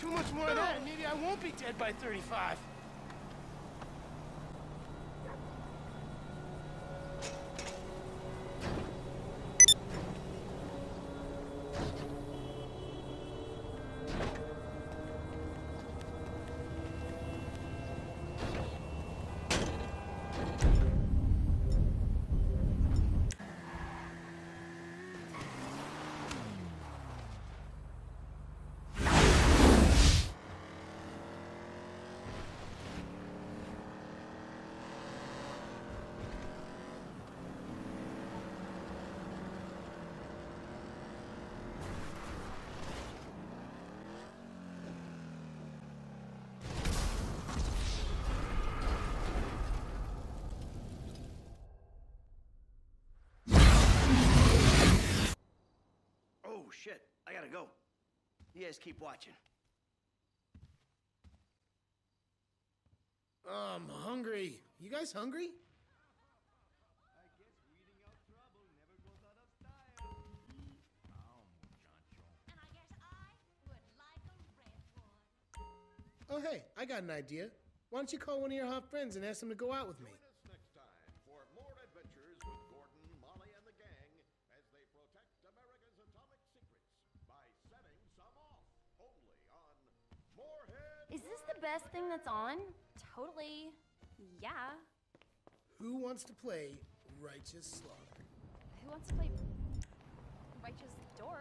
Too much more of that, and maybe I won't be dead by 35. Oh, shit. I gotta go. You guys keep watching. I'm hungry. You guys hungry? And I guess I would like a red one. Oh, hey, I got an idea. Why don't you call one of your hot friends and ask them to go out with me? The best thing that's on? Totally. Yeah. Who wants to play Righteous Slaughter? Who wants to play Righteous Dork?